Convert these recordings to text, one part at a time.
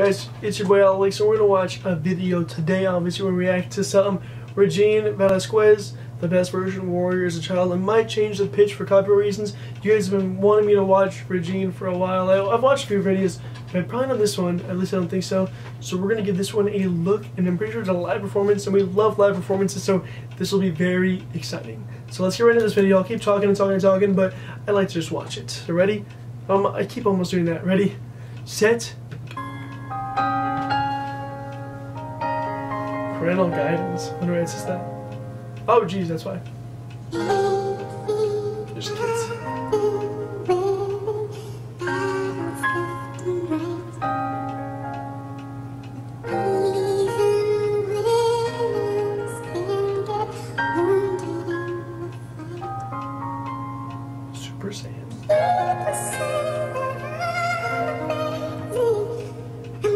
Guys, it's your boy Alex, and we're gonna watch a video today. Obviously, we're gonna react to some Regine Velasquez, the best version of Warrior is a child. I might change the pitch for copyright reasons. You guys have been wanting me to watch Regine for a while. I, have watched a few videos, but probably not this one. At least I don't think so. So we're gonna give this one a look, and I'm pretty sure it's a live performance, and we love live performances, so this will be very exciting. So let's get right into this video. I'll keep talking and talking and talking, but I like to just watch it. So ready? Um, I keep almost doing that. Ready, set. Parental guidance. Why it says that. Oh, geez, that's why.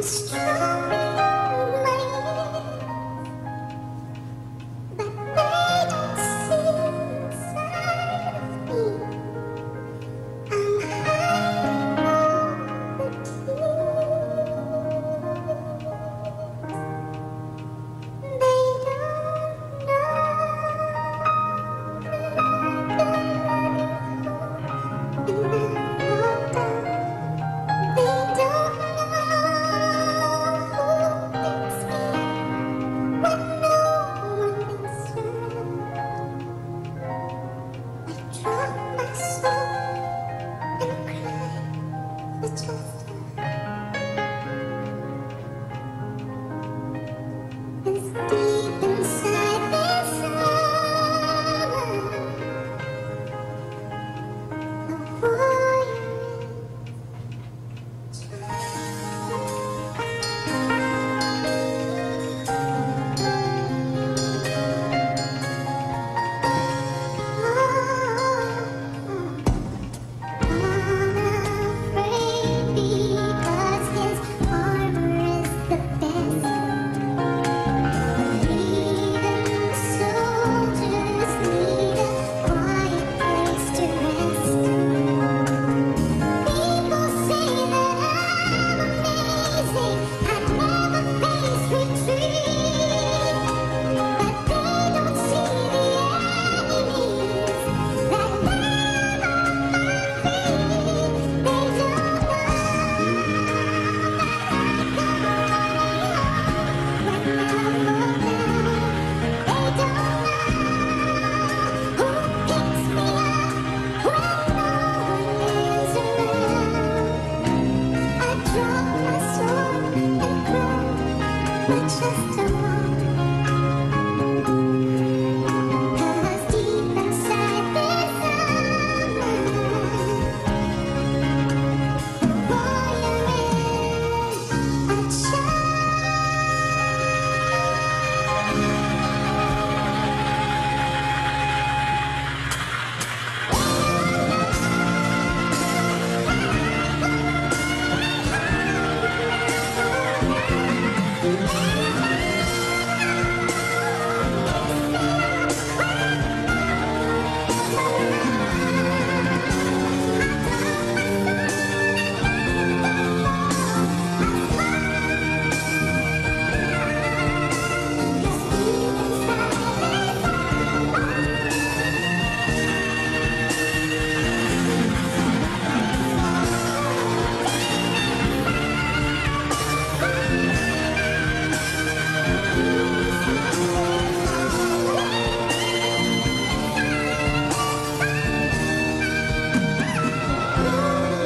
Christ.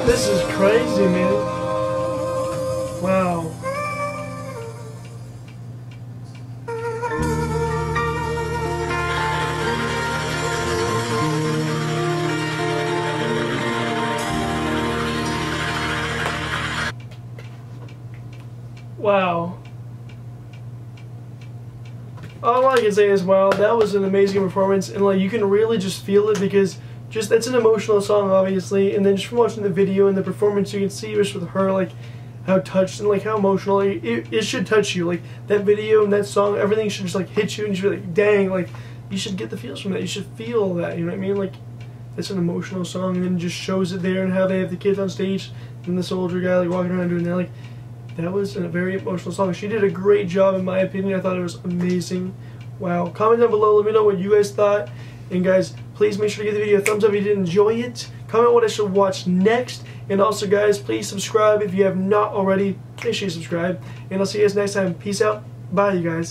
This is crazy, man. Wow. Wow. All I can say is, wow, that was an amazing performance, and like you can really just feel it because just it's an emotional song obviously and then just from watching the video and the performance you can see just with her like how touched and like how emotional it, it should touch you like that video and that song everything should just like hit you and you be like dang like you should get the feels from that you should feel that you know what I mean like it's an emotional song and just shows it there and how they have the kids on stage and the soldier guy like walking around doing that like that was a very emotional song. She did a great job, in my opinion. I thought it was amazing. Wow. Comment down below. Let me know what you guys thought. And guys, please make sure to give the video a thumbs up if you did enjoy it. Comment what I should watch next. And also, guys, please subscribe if you have not already. Make sure you subscribe. And I'll see you guys next time. Peace out. Bye, you guys.